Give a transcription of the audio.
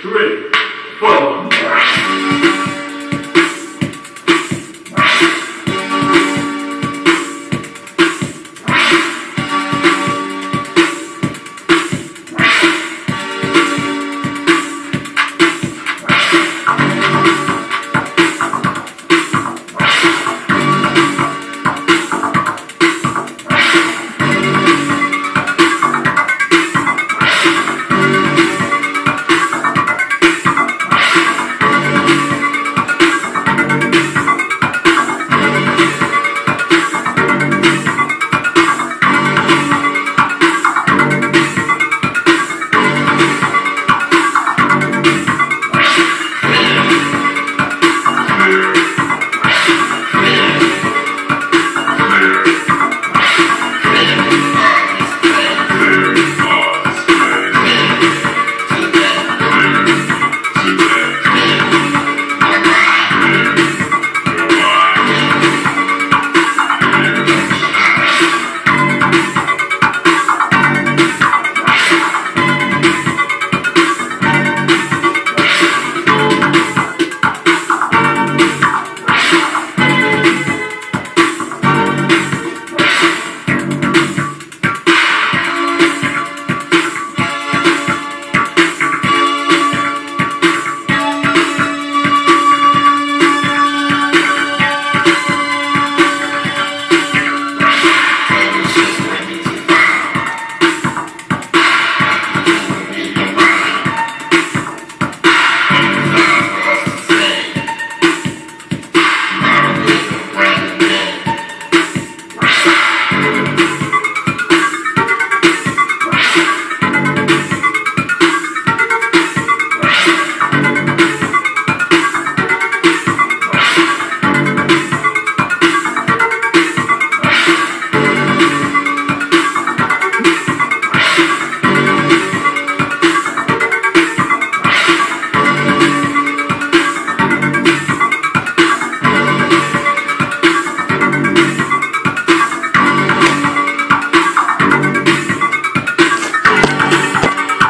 three.